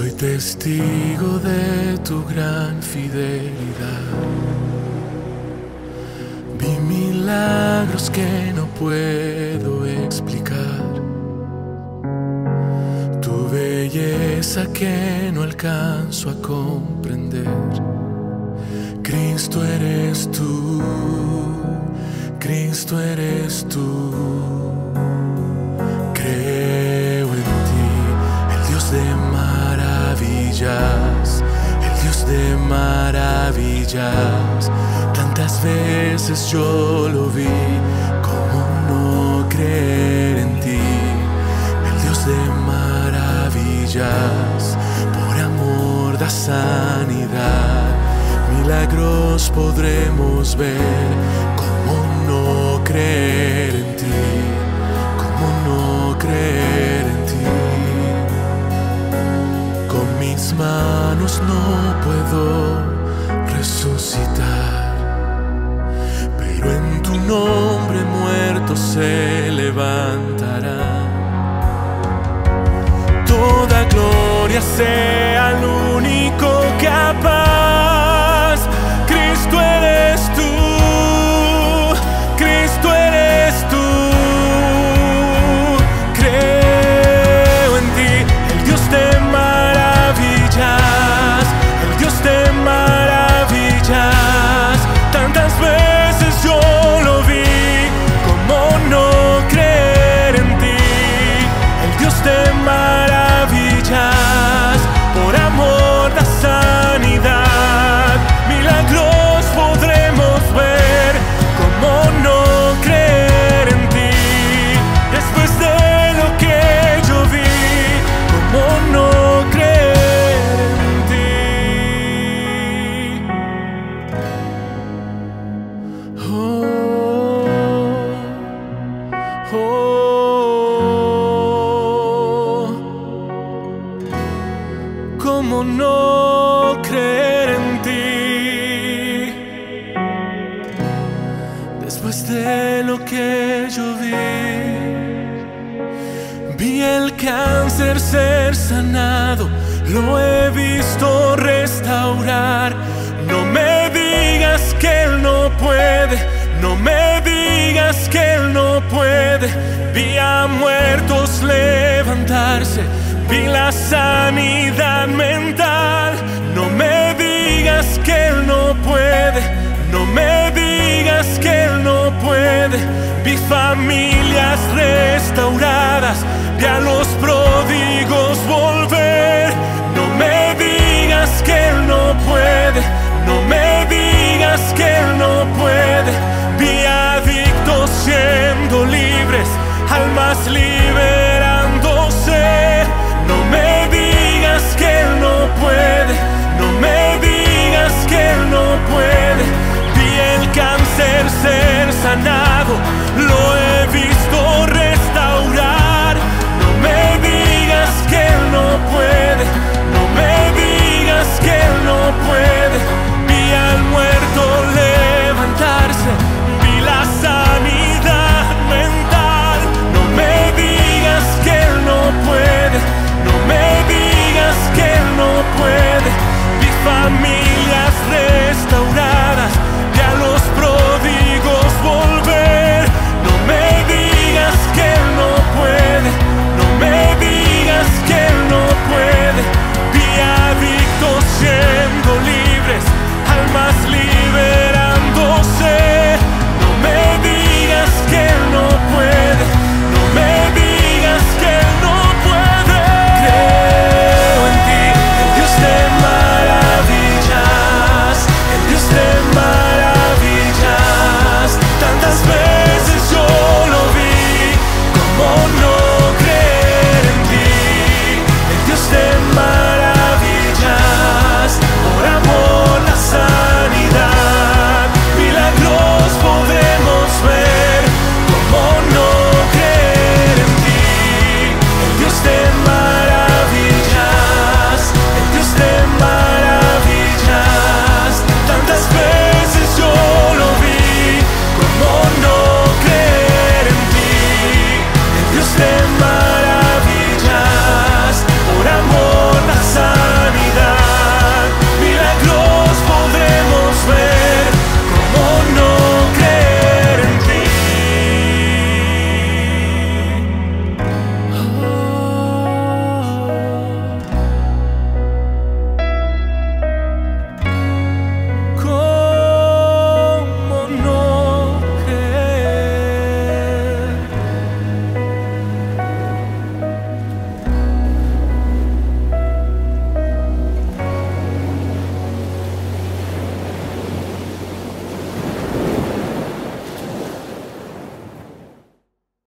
testigo de tu gran fidelidad. Vi milagros que no puedo explicar. Tu belleza que no alcanzo a comprender. Cristo eres tú, Cristo eres tú. De maravillas. Tantas veces yo lo vi, como no creer en ti, el Dios de maravillas, por amor da sanidad, milagros podremos ver, como no creer se levantarán. Toda gloria sea al el Dios ¿Cómo no creer en ti? Después de lo que yo vi, vi el cáncer ser sanado, lo he visto restaurar. No me digas que él no puede, no me digas que él no puede. Vi a muertos levantarse, y la sanidad mental. No me digas que Él no puede, no me digas que Él no puede. Vi familias restauradas, vi a los